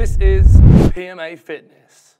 This is PMA Fitness.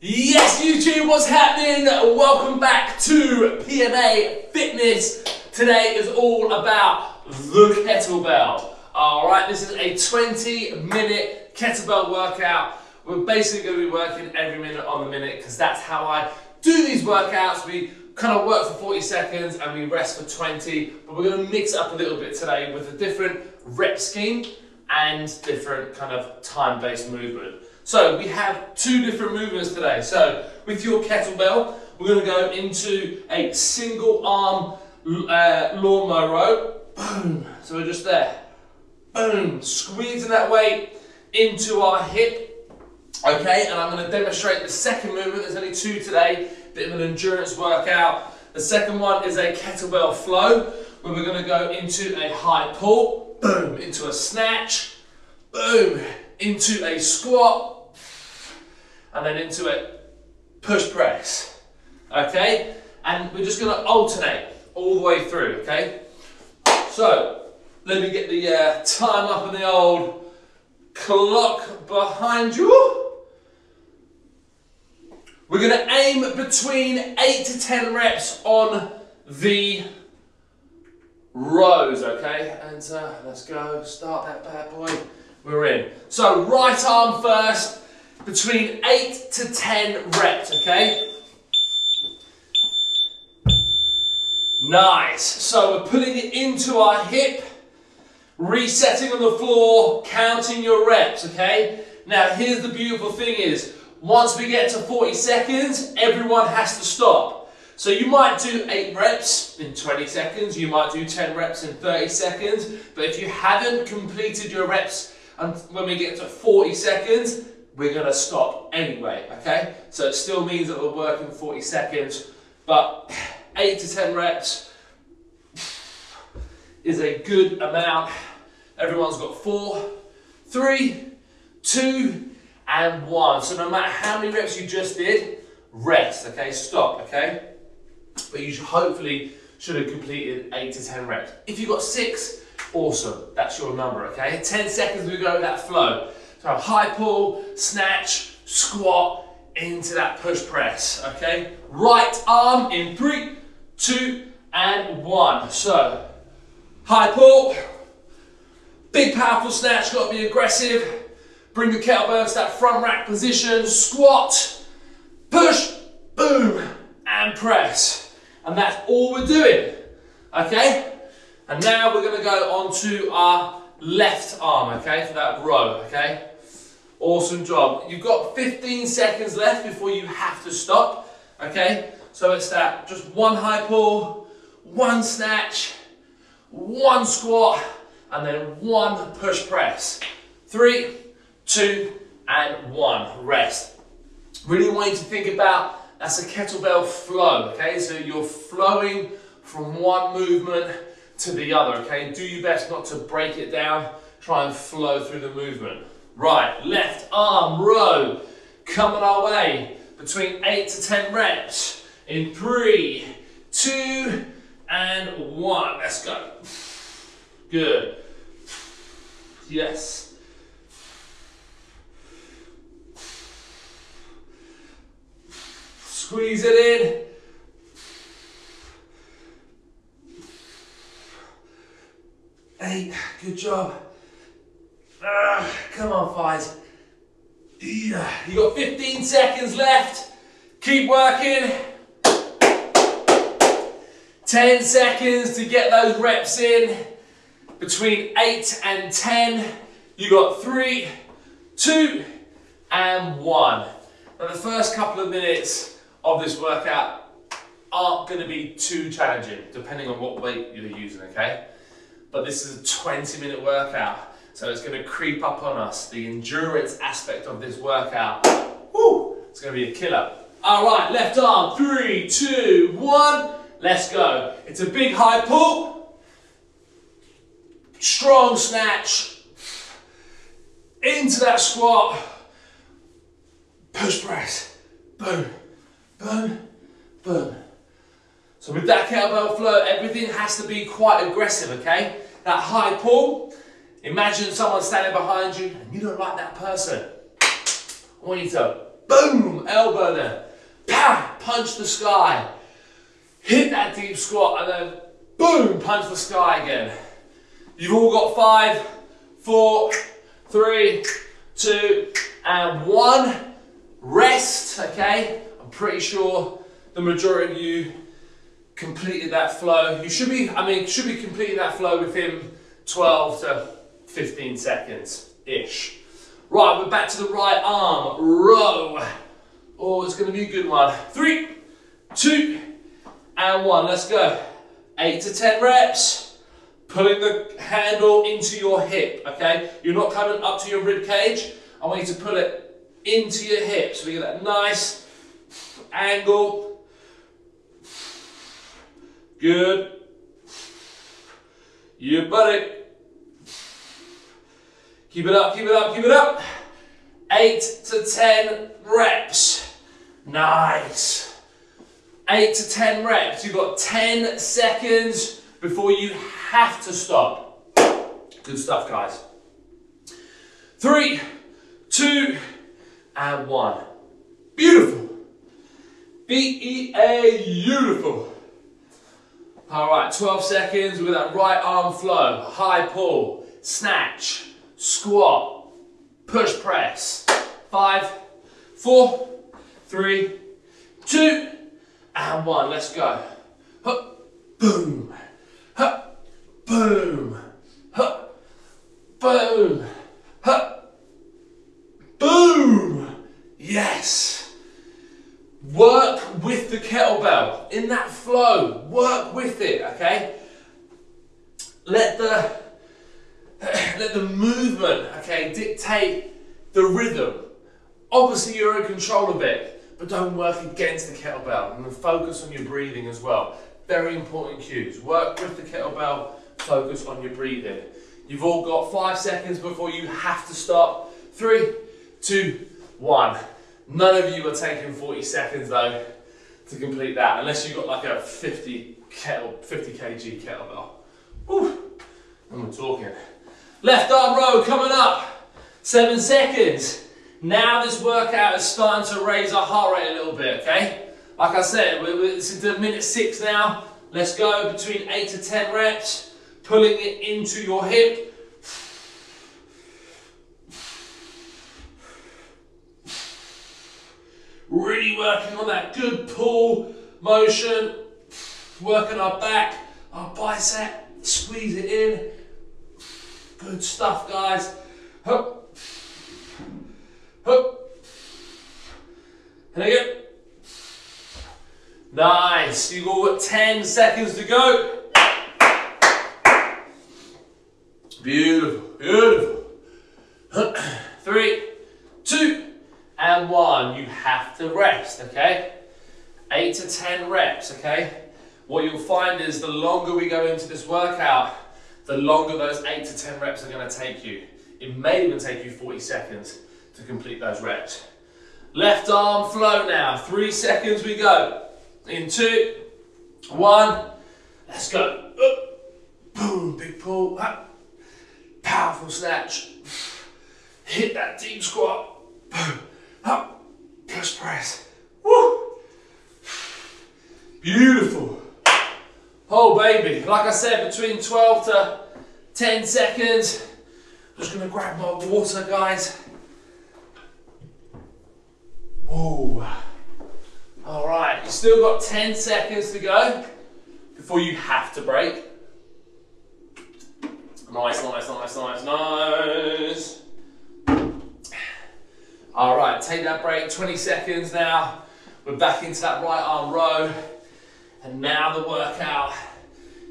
Yes, YouTube, what's happening? Welcome back to PMA Fitness. Today is all about the kettlebell. All right, this is a 20 minute kettlebell workout. We're basically going to be working every minute on the minute because that's how I do these workouts. We kind of work for 40 seconds and we rest for 20, but we're to mix up a little bit today with a different rep scheme and different kind of time-based movement. So we have two different movements today. So with your kettlebell, we're going to go into a single arm uh, lawnmower row. Boom. So we're just there. Boom. Squeezing that weight into our hip. Okay, and I'm going to demonstrate the second movement. There's only two today. Bit of an endurance workout. The second one is a kettlebell flow, where we're going to go into a high pull. Boom. Into a snatch. Boom. Into a squat. And then into a push press. Okay? And we're just going to alternate all the way through. Okay? So, let me get the uh, time up in the old clock behind you. We're going to aim between 8 to 10 reps on the rows, okay? And uh, let's go, start that bad boy. We're in. So right arm first, between 8 to 10 reps, okay? Nice. So we're putting it into our hip, resetting on the floor, counting your reps, okay? Now here's the beautiful thing is, once we get to 40 seconds, everyone has to stop. So you might do 8 reps in 20 seconds, you might do 10 reps in 30 seconds, but if you haven't completed your reps and when we get to 40 seconds, we're going to stop anyway, okay? So it still means that we're working 40 seconds, but 8 to 10 reps is a good amount. Everyone's got 4, 3, 2, and 1. So no matter how many reps you just did, rest, okay? Stop, okay? But you hopefully should have completed 8 to 10 reps. If you got 6, awesome. That's your number, okay? 10 seconds we go with that flow. So high pull, snatch, squat, into that push press, okay? Right arm in three, two, and one. So, high pull, big powerful snatch, gotta be aggressive. Bring the kettlebell to that front rack position, squat, push, boom, and press. And that's all we're doing, okay? And now we're gonna go on to our left arm, okay, for that row, okay? Awesome job. You've got 15 seconds left before you have to stop, okay? So it's that, just one high pull, one snatch, one squat, and then one push press. Three, two, and one. Rest. Really want you to think about, that's a kettlebell flow, okay? So you're flowing from one movement to the other, okay? Do your best not to break it down. Try and flow through the movement. Right, left arm row. Coming our way between 8 to 10 reps in 3, 2, and 1. Let's go. Good. Yes. Squeeze it in. Eight, good job. Ah, come on, Fies. Yeah. You got 15 seconds left. Keep working. 10 seconds to get those reps in. Between 8 and 10, you got 3, 2, and 1. Now the first couple of minutes of this workout aren't going to be too challenging, depending on what weight you're using, okay? But this is a 20 minute workout. So it's going to creep up on us. The endurance aspect of this workout, whoo, it's going to be a killer. All right, left arm, three, two, one, let's go. It's a big high pull, strong snatch, into that squat, push press, boom, boom, boom. So with that kettlebell flow, everything has to be quite aggressive, okay? That high pull, Imagine someone standing behind you and you don't like that person. I want you to boom, elbow there, pow, punch the sky, hit that deep squat, and then boom, punch the sky again. You've all got five, four, three, two, and one. Rest, okay? Pretty sure the majority of you completed that flow. You should be, I mean, should be completing that flow within 12 to 15 seconds-ish. Right, we're back to the right arm, row. Oh, it's gonna be a good one. Three, two, and one, let's go. Eight to 10 reps. Pulling the handle into your hip, okay? You're not coming up to your rib cage. I want you to pull it into your hip. So we get that nice angle. Good. You buddy. Keep it up, keep it up, keep it up. Eight to 10 reps. Nice. Eight to 10 reps. You've got 10 seconds before you have to stop. Good stuff, guys. Three, two, and one. Beautiful. B-E-A, beautiful. All right, 12 seconds with that right arm flow. High pull, snatch, squat, push press. Five, four, three, two, and one. Let's go. Hup, boom, hup, boom, hup, boom, hup, boom. Yes. Work with the kettlebell in that flow. Work with it, okay? Let the let the movement, okay, dictate the rhythm. Obviously, you're in control of it, but don't work against the kettlebell and focus on your breathing as well. Very important cues. Work with the kettlebell, focus on your breathing. You've all got five seconds before you have to stop. Three, two, one. None of you are taking 40 seconds though to complete that, unless you've got like a 50 kettle, 50 kg kettlebell. Woo, and we're talking. Left arm row coming up. Seven seconds. Now this workout is starting to raise our heart rate a little bit, okay? Like I said, we're, it's into minute six now. Let's go between eight to 10 reps, pulling it into your hip. Really working on that good pull motion, working our back, our bicep, squeeze it in. Good stuff, guys. Hup. Hup. And again. Nice. You've got 10 seconds to go. Beautiful, beautiful. Three, two, and one. To rest, okay? Eight to 10 reps, okay? What you'll find is the longer we go into this workout, the longer those eight to 10 reps are gonna take you. It may even take you 40 seconds to complete those reps. Left arm flow now. Three seconds we go. In two, one, let's go. Up, boom, big pull, up. Powerful snatch. Hit that deep squat. Boom, up, push press. Woo. Beautiful. Oh baby, like I said, between 12 to 10 seconds. Just gonna grab my water, guys. Whoa. All right, you still got 10 seconds to go before you have to break. Nice, nice, nice, nice, nice. All right, take that break, 20 seconds now. We're back into that right arm row. And now the workout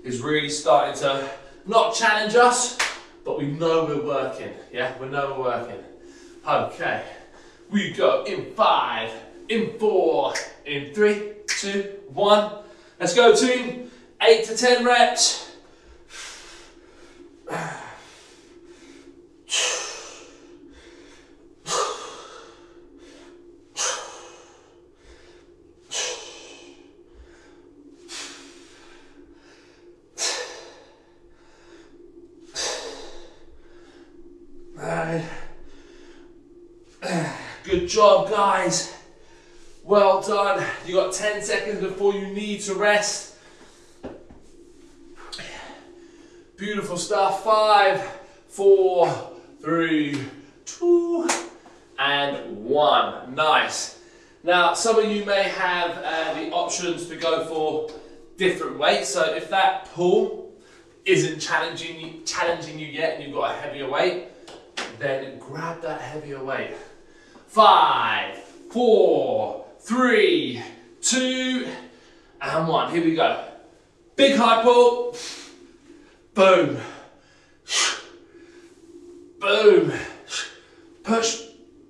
is really starting to not challenge us, but we know we're working. Yeah, we know we're working. Okay, we go in five, in four, in three, two, one. Let's go team. Eight to 10 reps. Job, guys. Well done. You got 10 seconds before you need to rest. Beautiful stuff. Five, four, three, two, and one. Nice. Now, some of you may have uh, the options to go for different weights. So if that pull isn't challenging you, challenging you yet and you've got a heavier weight, then grab that heavier weight. Five, four, three, two, and one. Here we go. Big high pull. Boom. Boom. Push.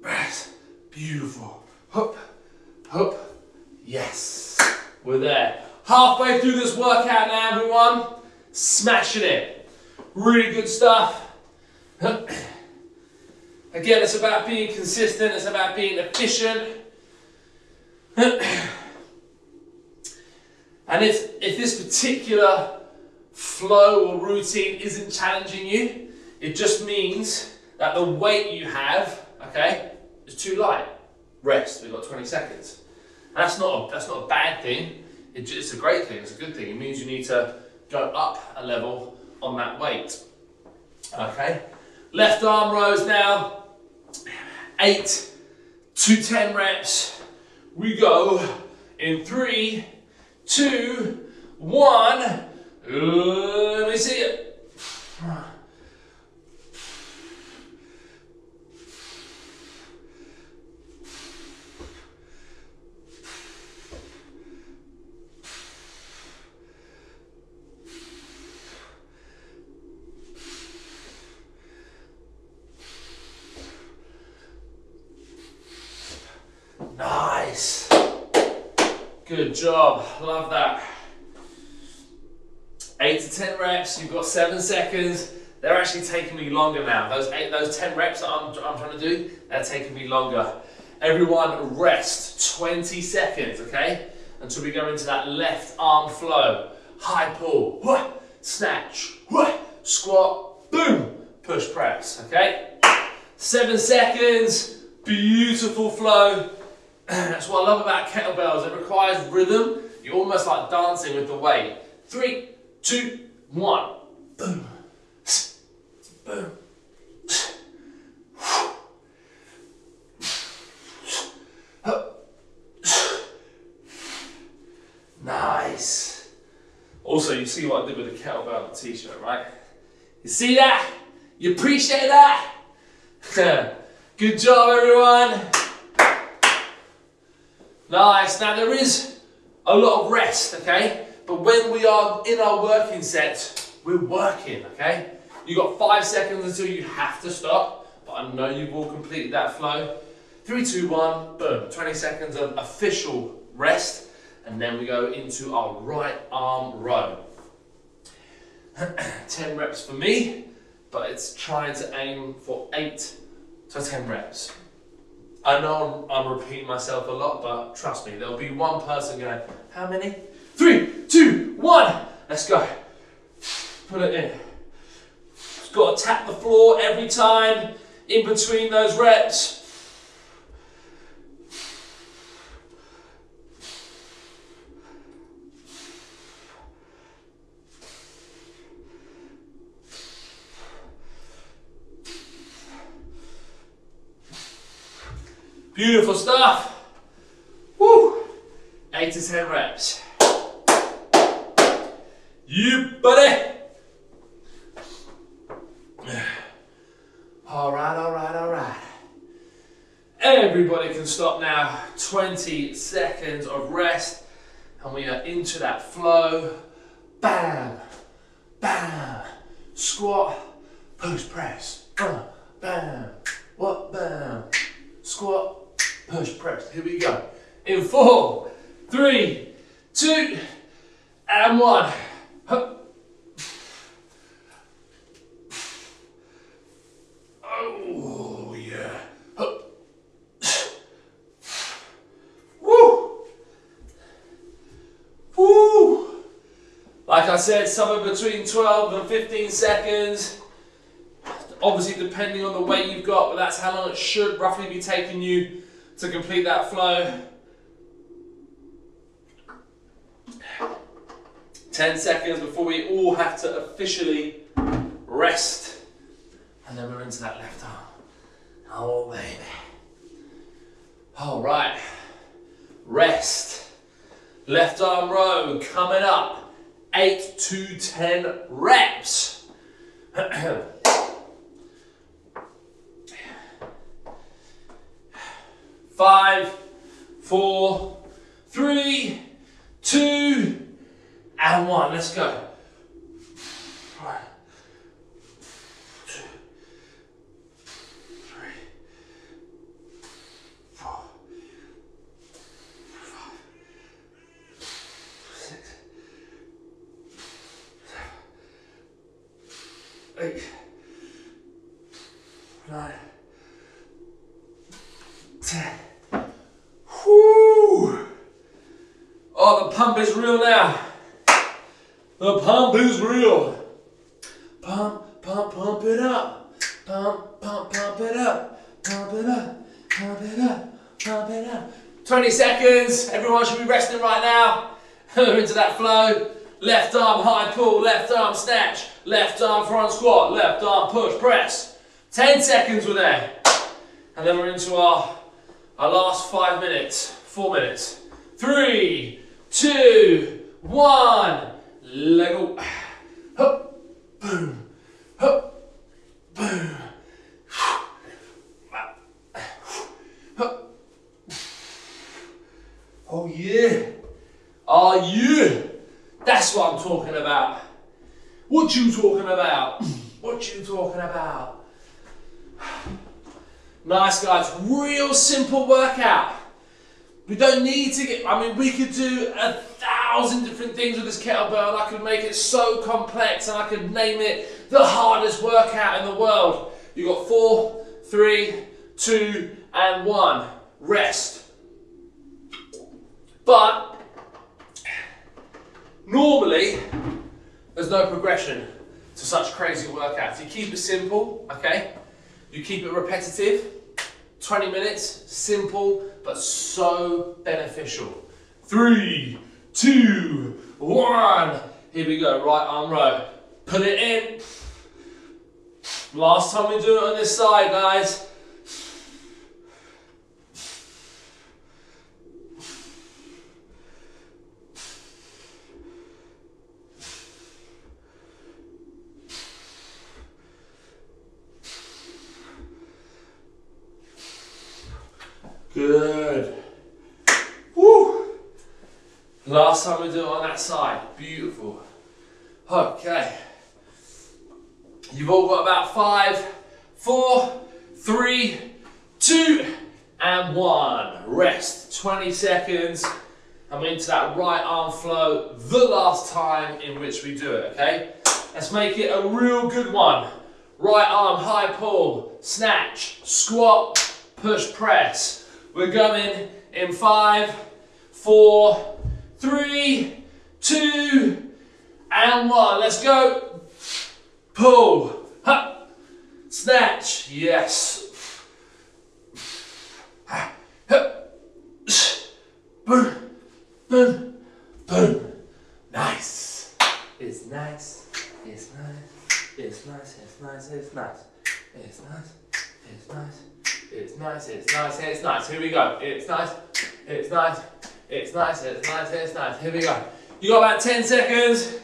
Press. Beautiful. Hop. Hop. Yes. We're there. Halfway through this workout now, everyone. Smashing it. Really good stuff. Again, it's about being consistent, it's about being efficient. and if, if this particular flow or routine isn't challenging you, it just means that the weight you have, okay, is too light. Rest, we've got 20 seconds. And that's not a, that's not a bad thing, it, it's a great thing, it's a good thing. It means you need to go up a level on that weight. Okay, left arm rows now, eight to 10 reps. We go in three, two, one. Let me see it. Good job, love that. Eight to 10 reps, you've got seven seconds. They're actually taking me longer now. Those eight, those 10 reps that I'm, I'm trying to do, they're taking me longer. Everyone rest 20 seconds, okay? Until we go into that left arm flow. High pull, snatch, squat, boom, push press, okay? Seven seconds, beautiful flow. That's what I love about kettlebells. It requires rhythm. You're almost like dancing with the weight. Three, two, one. Boom. Boom. Nice. Also, you see what I did with the kettlebell t-shirt, right? You see that? You appreciate that? Good job, everyone. Nice. Now there is a lot of rest, okay? But when we are in our working set, we're working, okay? You've got five seconds until you have to stop, but I know you've all completed that flow. Three, two, one, boom. 20 seconds of official rest, and then we go into our right arm row. 10 reps for me, but it's trying to aim for eight to 10 reps. I know I'm, I'm, repeating myself a lot, but trust me, there'll be one person going, how many? Three, two, one. Let's go. Put it in. Just got to tap the floor every time in between those reps. Beautiful stuff. Woo! Eight to 10 reps. You buddy. All right, all right, all right. Everybody can stop now. 20 seconds of rest. And we are into that flow. Bam, bam, squat, push press. Bam, bam, what, bam, squat, push, press. Here we go. In four, three, two, and one. Oh, yeah. Woo! Woo! Like I said, somewhere between 12 and 15 seconds. Obviously, depending on the weight you've got, but that's how long it should roughly be taking you to complete that flow. 10 seconds before we all have to officially rest. And then we're into that left arm. Oh, baby. All right. Rest. Left arm row coming up. Eight to 10 reps. five, four, three, two, and one. Let's go. One, two, three, four, five, six, seven, eight. Pump is real now. The pump is real. Pump, pump, pump it up. Pump, pump, pump it up. Pump it up, pump it up, pump it up. 20 seconds. Everyone should be resting right now. We're into that flow. Left arm high pull, left arm snatch, left arm front squat, left arm push press. 10 seconds we're there. And then we're into our, our last five minutes, four minutes. Three, two, one. Let go. Hup, boom, hup, boom. Oh yeah. Oh yeah. That's what I'm talking about. What you talking about? What you talking about? Nice guys, real simple workout. We don't need to get, I mean, we could do a thousand different things with this kettlebell I could make it so complex and I could name it the hardest workout in the world. You got four, three, two, and one. Rest. But Normally, there's no progression to such crazy workouts. You keep it simple, okay? You keep it repetitive, 20 minutes, simple, but so beneficial. Three, two, one. Here we go, right arm row. Put it in. Last time we do it on this side, guys. Good. Woo! Last time we do it on that side. Beautiful. Okay. You've all got about five, four, three, two, and one. Rest. 20 seconds. I'm into that right arm flow the last time in which we do it, okay? Let's make it a real good one. Right arm, high pull, snatch, squat, push, press. We're going in five, four, three, two, and one. Let's go. Pull. Hup. Snatch. Yes. Hup. Boom. Boom. Boom. Nice. It's nice. It's nice. It's nice. It's nice. It's nice. It's nice. It's nice. It's nice, it's nice, it's nice. Here we go. It's nice, it's nice, it's nice, it's nice, it's nice. Here we go. You got about 10 seconds.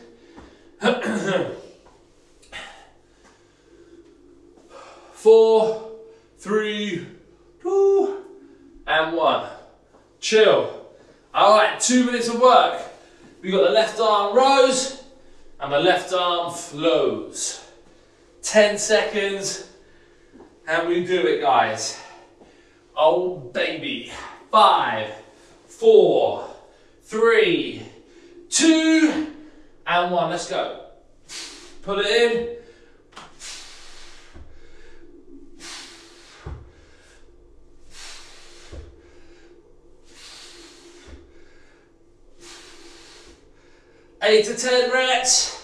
Four, three, two, and one. Chill. All right, two minutes of work. We've got the left arm rows and the left arm flows. 10 seconds. And we do it, guys. Oh, baby. Five, four, three, two, and one. Let's go. Put it in. Eight to ten reps.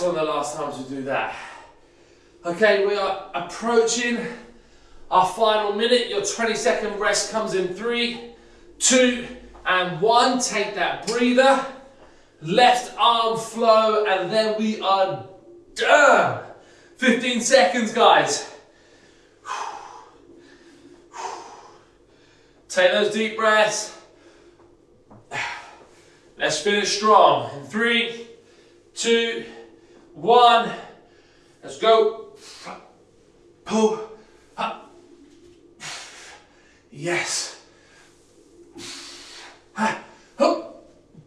One of the last times we do that. Okay, we are approaching our final minute. Your 20 second rest comes in three, two, and one. Take that breather. Left arm flow, and then we are done. 15 seconds, guys. Take those deep breaths. Let's finish strong. In three, two, one. Let's go. Pull. Up. Yes.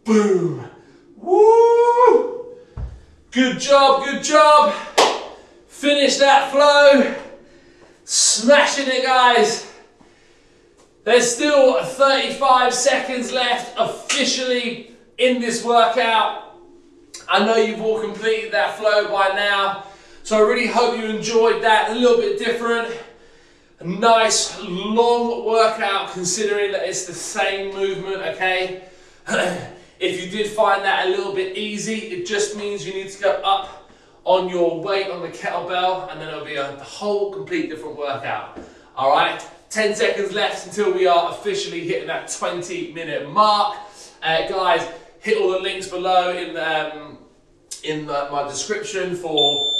Boom. Woo! Good job, good job. Finish that flow. Smashing it, guys. There's still 35 seconds left officially in this workout. I know you've all completed that flow by now, so I really hope you enjoyed that. A little bit different. A nice long workout considering that it's the same movement, okay? if you did find that a little bit easy, it just means you need to go up on your weight on the kettlebell and then it'll be a whole complete different workout. All right? 10 seconds left until we are officially hitting that 20 minute mark. Uh, guys, hit all the links below in, um, in the, my description for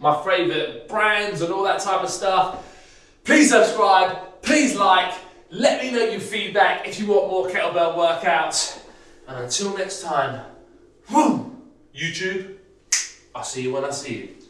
my favourite brands and all that type of stuff. Please subscribe, please like, let me know your feedback if you want more kettlebell workouts. And until next time, woo, YouTube, I'll see you when I see you.